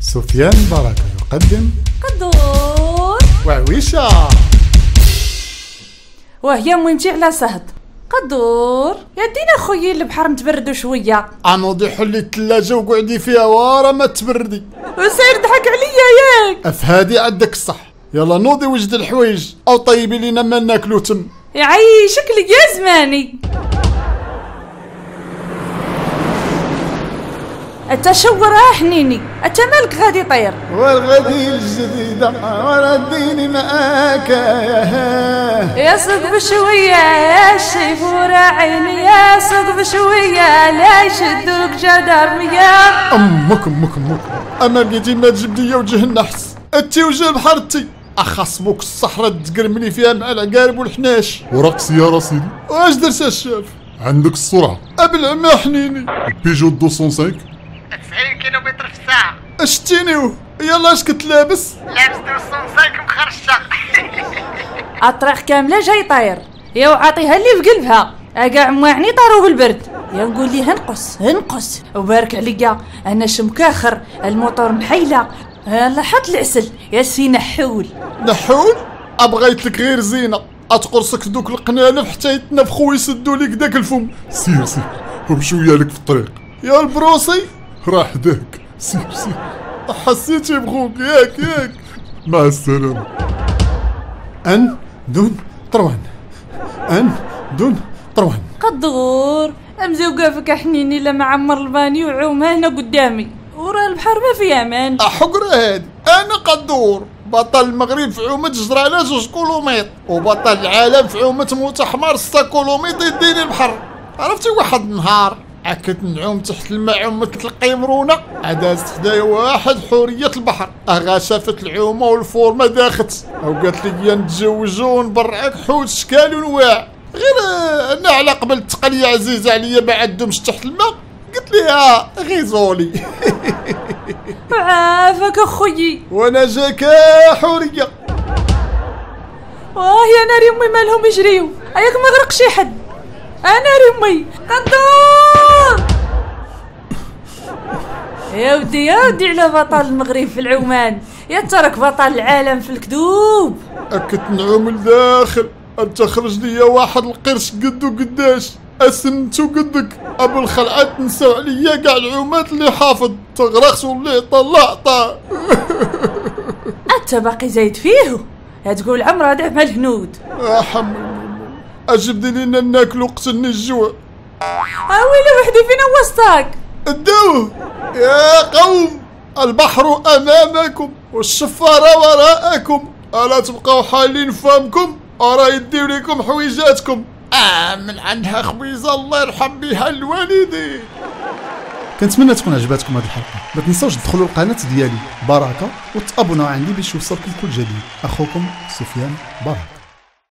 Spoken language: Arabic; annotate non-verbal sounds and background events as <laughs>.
سفيان بركة يقدم قدور وعويشة. وهي مهمتي على سهد. قدور يا دينا خويا البحر نتبردو شوية. عمودي حلي الثلاجة وقعدي فيها ورا ما تبردي. وسير ضحك عليا ياك. افهادي عندك الصح. يلا نوضي وجد الحوايج. أو طيبي لينا ما ناكلو تم. يعيشك لك يا زماني. انت شور حنيني انت مالك غادي طير والغدي الجديدة ولا اديني معاك يا يا صدق بشوية يا شيفورة عيني. يا صدق بشوية لا يشدوك جدارمية أمك أمك أمك. اما لقيتي ما تجيب لي وجه النحس. انتي وجه بحرتي اخصبوك الصحراء تقرمني فيها مع العقارب والحناش. ورقص يا رصيدي واش درت الشاف عندك السرعة أبلع حنيني. بيجو 205 90 كيلومتر في الساعة. اشتينيو يلا اش كنت لابس؟ لابس 205 مخرشة <laughs> الطريق كاملة جاي طاير. يا وعاطيها اللي في قلبها. أقع موعني طاروا بالبرد يا نقول لي هنقص هنقص. وبارك عليا أنا شمكاخر. الموتور محيلة. يلا حط العسل. يا سي نحول نحول أبغيت لك غير زينة. أتقرصك دوك القنالف حتى يتنفخوا ويسدوا لك داك الفم. سير سير. وبشوية لك في الطريق. يا البروسي. راح داك سير سير حسيتي بخوك. ياك ياك. مع السلامة. أن دون طروان. أن دون طروان. قدور امزوقة فيك حنيني لما عمر الباني وعومها هنا قدامي. ورا البحر ما في أمان حقرة هادي. أنا قدور بطل المغرب في عومة جزر على جوج كيلومتر. وبطل العالم في عومة موت حمار ستة كيلومتر يديني البحر. عرفتي واحد النهار عكت نعوم تحت الماء عومة القيمرونة عدازت حدايا واحد حورية البحر. أغا شافت العومة والفورمة داخت. أو قالت لي نتزوجو ونبرعك حوت شكال ونواع. غير آه، أنا على قبل التقنية عزيزة عليا ما عندهمش تحت الماء. قلت لها غيزولي عافاك اخويي وأنا جاك حورية. واه يا ناري أمي مالهم يجريو هياك ما غرق شي حد أنا أمي. قدور يا ودي يا ودي على بطل المغرب في العومان يا ترك بطل العالم في الكذوب. اكت نعوم لداخل. انت خرج لي واحد القرش قدو قداش اسنتو قدك. أبو الخلعات نساو عليا كاع العومات اللي حافظ. تغرقش واللي طلعطا <laughs> أنت باقي زايد فيه. تقول عمره مع الهنود. يا حمل اجبد لينا ناكلو قتلني الجوع أويلي وحدي فينا وسطك ادوه يا قوم البحر أمامكم والشفاره وراءكم ألا تبقوا حالين فمكم؟ ارا يديو لكم حويجاتكم. امن عنها خويزه الله يرحم بها الوالدين. كنتمنى تكون عجباتكم هذه الحلقة. ما تنساوش تدخلوا القناة ديالي بركة وتأبوناو عندي باش يوصلكم كل جديد. أخوكم سفيان بركة.